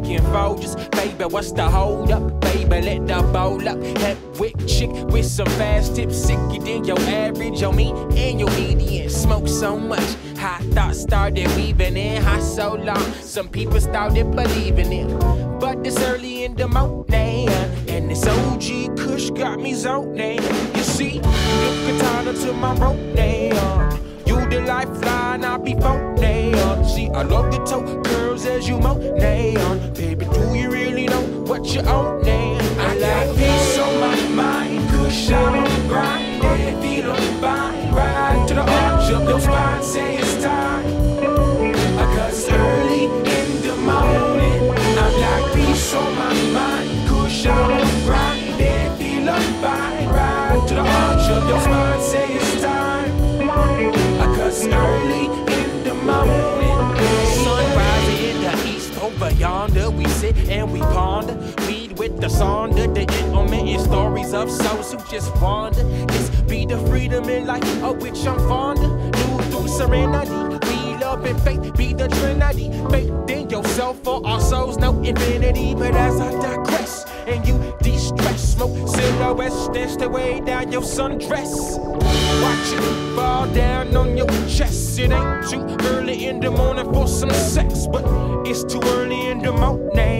making folgers. Baby, what's the hold up? Baby, let the bowl up. hemp wick chick with some fast tips, sicker than your average. On me and your median. Smoke so much, hot thoughts started weaving in. Hot so long, some people started believing it. But it's early in the morning, and this OG Kush got me zoning. You see, the katana to my rope now. Own now? I got peace on my mind, kush on the grind, and feeling fine. Ride to the arch of your spine, say it's time. Cause early in the morning. I got peace on my mind, kush on the grind, and feeling fine. Ride to the arch of your spine, say it's time. Cause early in the morning. Sunrise in the east over yonder. We sit and we ponder. With the sonder. The implementing stories of souls who just wander. This be the freedom in life of which I'm fonder. New through serenity. We love and faith be the trinity. Faith in yourself for our souls, no infinity. But as I digress and you de-stress, smoke silhouettes, that's the way down your sundress. Watch it fall down on your chest. It ain't too early in the morning for some sex, but it's too early in the morning.